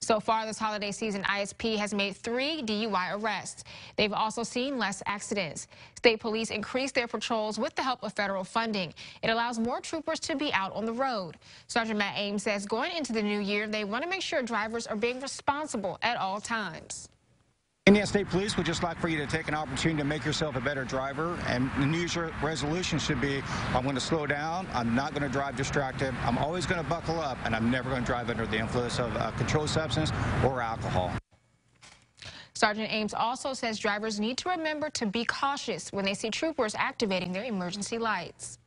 So far this holiday season, ISP has made three DUI arrests. They've also seen less accidents. State police increased their patrols with the help of federal funding. It allows more troopers to be out on the road. Sergeant Matt Ames says going into the new year, they want to make sure drivers are being responsible at all times. Indiana State Police would just like for you to take an opportunity to make yourself a better driver. And the New Year's resolution should be, I'm going to slow down. I'm not going to drive distracted. I'm always going to buckle up. And I'm never going to drive under the influence of a controlled substance or alcohol. Sergeant Ames also says drivers need to remember to be cautious when they see troopers activating their emergency lights.